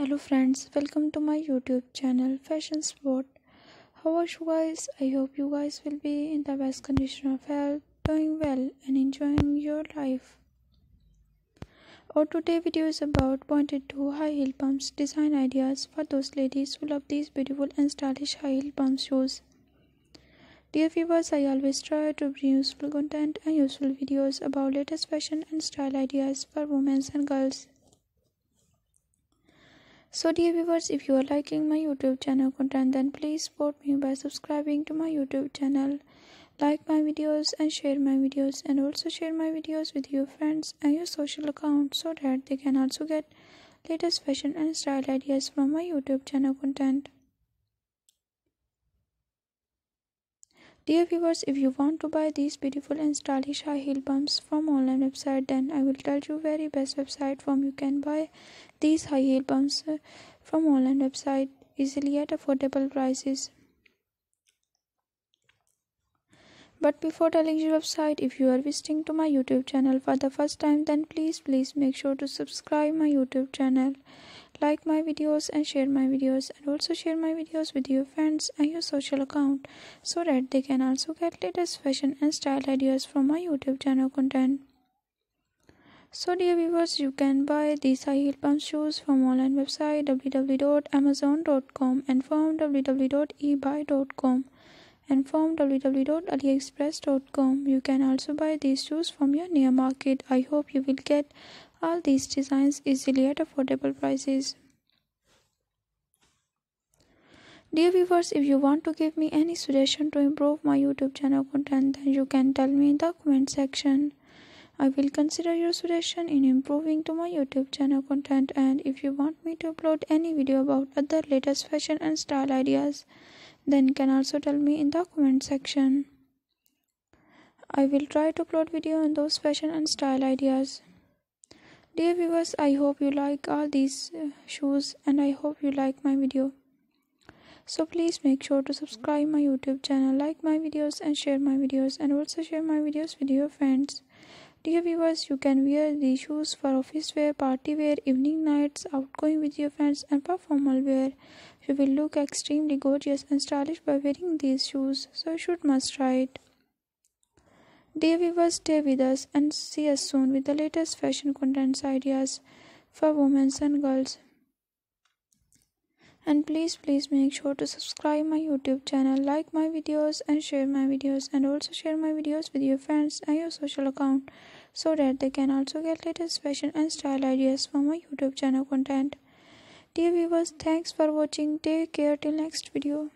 hello friends welcome to my youtube channel fashion spot. How are you guys? I hope you guys will be in the best condition of health doing well and enjoying your life. Our today video is about pointed to high heel pumps design ideas for those ladies who love these beautiful and stylish high heel pump shoes. Dear viewers, I always try to bring useful content and useful videos about latest fashion and style ideas for women and girls. So dear viewers, if you are liking my YouTube channel content then please support me by subscribing to my YouTube channel. Like my videos and share my videos and also share my videos with your friends and your social account so that they can also get latest fashion and style ideas from my YouTube channel content. Dear viewers, if you want to buy these beautiful and stylish high heel pumps from online website, then I will tell you very best website from you can buy these high heel pumps uh, from online website easily at affordable prices. But before telling you website, if you are visiting to my YouTube channel for the first time, then please please make sure to subscribe my YouTube channel like my videos and share my videos and also share my videos with your friends and your social account so that they can also get latest fashion and style ideas from my youtube channel content. So dear viewers you can buy these high heel pump shoes from online website www.amazon.com and from www.ebay.com and from www.aliexpress.com you can also buy these shoes from your near market. I hope you will get all these designs easily at affordable prices. Dear viewers, if you want to give me any suggestion to improve my YouTube channel content, then you can tell me in the comment section. I will consider your suggestion in improving to my YouTube channel content and if you want me to upload any video about other latest fashion and style ideas, then can also tell me in the comment section. I will try to upload video on those fashion and style ideas. Dear viewers, I hope you like all these uh, shoes and I hope you like my video. So please make sure to subscribe my YouTube channel, like my videos and share my videos and also share my videos with your friends. Dear viewers, you can wear these shoes for office wear, party wear, evening nights, outgoing with your friends and for formal wear. You will look extremely gorgeous and stylish by wearing these shoes, so you should must try it. Dear viewers, stay with us and see us soon with the latest fashion contents ideas for women and girls. And please, please make sure to subscribe my YouTube channel, like my videos and share my videos and also share my videos with your friends and your social account so that they can also get latest fashion and style ideas from my YouTube channel content. Dear viewers, thanks for watching. Take care till next video.